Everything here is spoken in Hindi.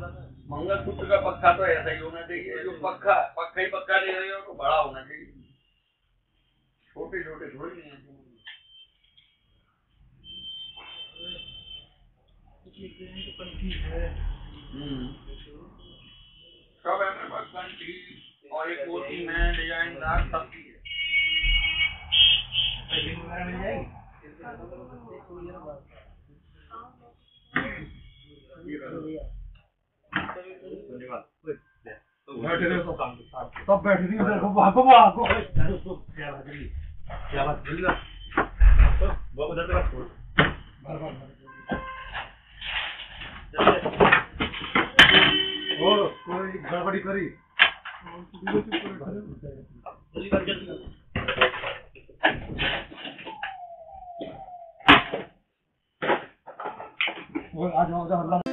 मंगल सूत्र का पक्का तो ऐसा ही होना चाहिए। जो पक्का पक्का ही पक्का नहीं रहेगा तो बड़ा होना चाहिए। छोटे छोटे थोड़ी नहीं है। हम्म। सब है मेरे पास और एक डिजाइनदार सब की है। मिल जाएगी? हाँ। सब बैठे रही। उधर बबुआ बबुआ को क्या बात जल्दी क्या बात जल्दी बात वो उधर से छोड़। ओ कोई गड़बड़ी करी? जल्दी बात जल्दी वो आ जाओ आ जाओ।